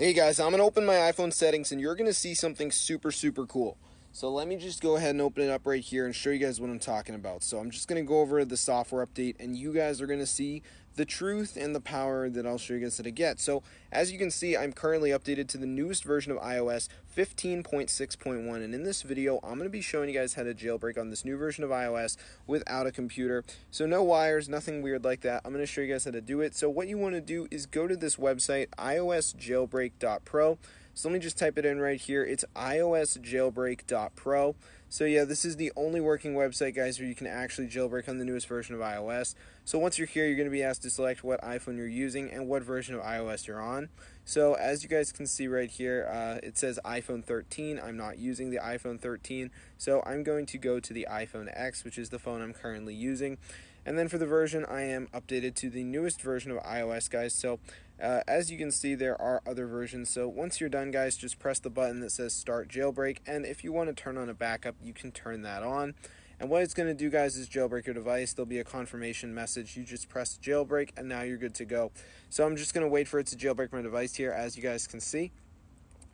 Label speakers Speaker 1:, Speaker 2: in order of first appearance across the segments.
Speaker 1: Hey guys, I'm going to open my iPhone settings and you're going to see something super, super cool. So let me just go ahead and open it up right here and show you guys what I'm talking about. So I'm just going to go over the software update and you guys are going to see the truth and the power that I'll show you guys how to get. So as you can see, I'm currently updated to the newest version of iOS 15.6.1 and in this video, I'm going to be showing you guys how to jailbreak on this new version of iOS without a computer. So no wires, nothing weird like that. I'm going to show you guys how to do it. So what you want to do is go to this website, iosjailbreak.pro. So let me just type it in right here. It's iosjailbreak.pro. So yeah, this is the only working website, guys, where you can actually jailbreak on the newest version of iOS. So once you're here, you're going to be asked to select what iPhone you're using and what version of iOS you're on. So as you guys can see right here, uh, it says iPhone 13. I'm not using the iPhone 13, so I'm going to go to the iPhone X, which is the phone I'm currently using. And then for the version, I am updated to the newest version of iOS, guys. So uh, as you can see, there are other versions. So once you're done, guys, just press the button that says Start Jailbreak. And if you want to turn on a backup, you can turn that on. And what it's going to do, guys, is jailbreak your device. There'll be a confirmation message. You just press jailbreak, and now you're good to go. So I'm just going to wait for it to jailbreak my device here, as you guys can see.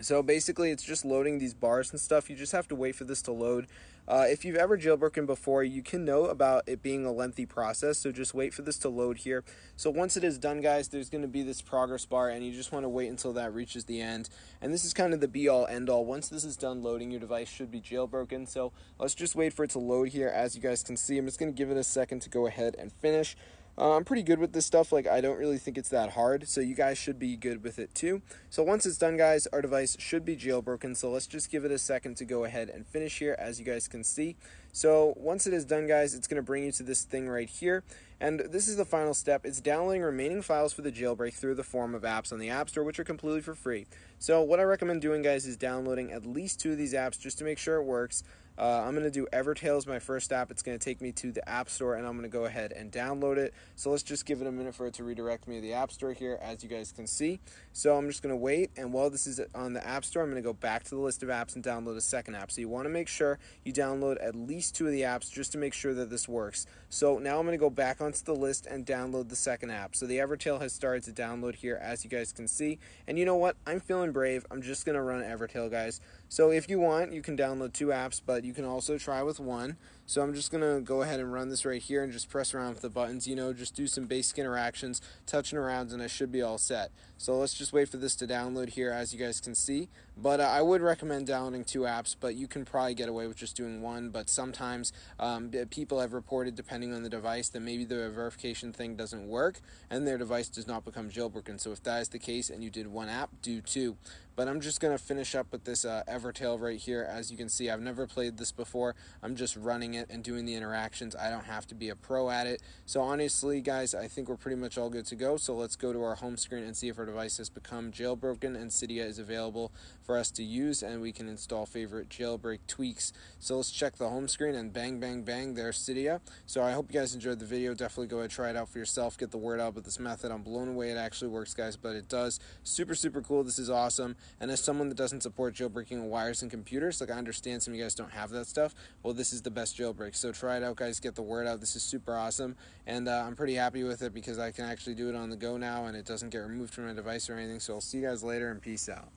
Speaker 1: So basically, it's just loading these bars and stuff. You just have to wait for this to load. Uh, if you've ever jailbroken before, you can know about it being a lengthy process. So just wait for this to load here. So once it is done, guys, there's going to be this progress bar, and you just want to wait until that reaches the end. And this is kind of the be all end all. Once this is done loading, your device should be jailbroken. So let's just wait for it to load here. As you guys can see, I'm just going to give it a second to go ahead and finish. Uh, I'm pretty good with this stuff. Like, I don't really think it's that hard. So, you guys should be good with it too. So, once it's done, guys, our device should be jailbroken. So, let's just give it a second to go ahead and finish here, as you guys can see. So, once it is done, guys, it's going to bring you to this thing right here. And this is the final step. It's downloading remaining files for the jailbreak through the form of apps on the App Store, which are completely for free. So, what I recommend doing, guys, is downloading at least two of these apps just to make sure it works. Uh, I'm going to do Evertale as my first app. It's going to take me to the App Store, and I'm going to go ahead and download it. So let's just give it a minute for it to redirect me to the App Store here, as you guys can see. So I'm just going to wait, and while this is on the App Store, I'm going to go back to the list of apps and download a second app. So you want to make sure you download at least two of the apps just to make sure that this works. So now I'm going to go back onto the list and download the second app. So the Evertale has started to download here, as you guys can see. And you know what? I'm feeling brave. I'm just going to run Evertale, guys. So if you want, you can download two apps, but you can also try with one. So I'm just to go ahead and run this right here and just press around with the buttons. You know, just do some basic interactions, touching around, and I should be all set. So let's just wait for this to download here, as you guys can see. But uh, I would recommend downloading two apps, but you can probably get away with just doing one. But sometimes um, people have reported, depending on the device, that maybe the verification thing doesn't work and their device does not become jailbroken. So if that is the case and you did one app, do two. But I'm just going to finish up with this uh, Evertale right here. As you can see, I've never played this before. I'm just running it and doing the interactions. I don't have to be a pro at it. So honestly, guys, I think we're pretty much all good to go. So let's go to our home screen and see if our device has become jailbroken and Cydia is available for us to use and we can install favorite jailbreak tweaks. So let's check the home screen and bang, bang, bang, there's Cydia. So I hope you guys enjoyed the video. Definitely go ahead and try it out for yourself. Get the word out about this method. I'm blown away it actually works, guys, but it does. Super, super cool. This is awesome. And as someone that doesn't support jailbreaking wires and computers, like I understand some of you guys don't have that stuff, well, this is the best jailbreak. So try it out, guys. Get the word out. This is super awesome. And uh, I'm pretty happy with it because I can actually do it on the go now and it doesn't get removed from my device or anything. So I'll see you guys later and peace out.